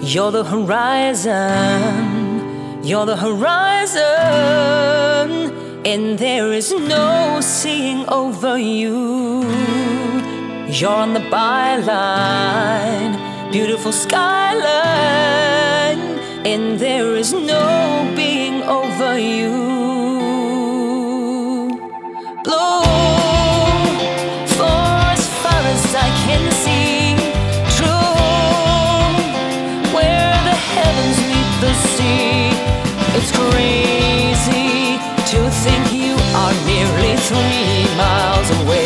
You're the horizon, you're the horizon, and there is no seeing over you. You're on the byline, beautiful skyline, and there is no being over you. Blue, three miles away.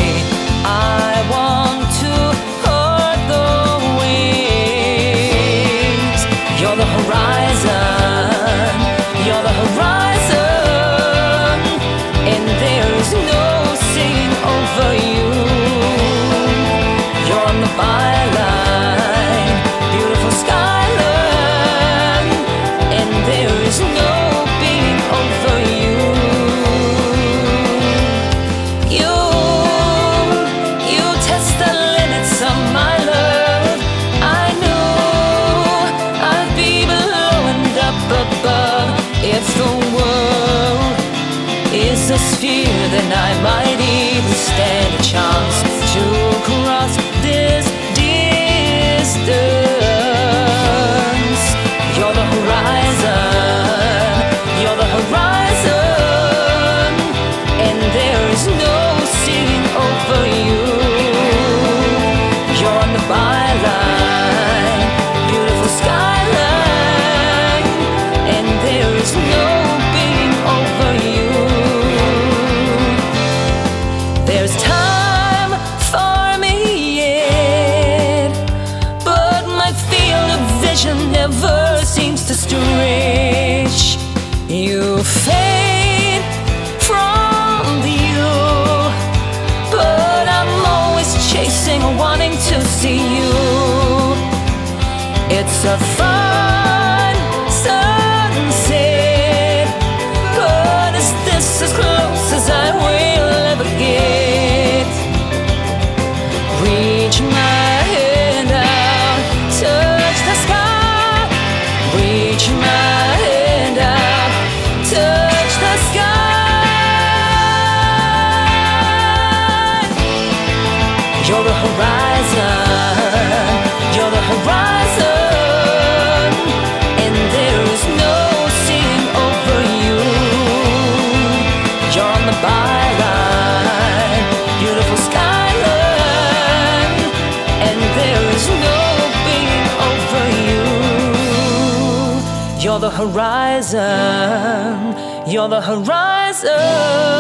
I might even stand a chance to cross this distance. Vision never seems to stretch. You fade from view, but I'm always chasing, wanting to see you. It's a you're the horizon, and there is no seeing over you. You're on the byline, beautiful skyline, and there is no being over you. You're the horizon, you're the horizon,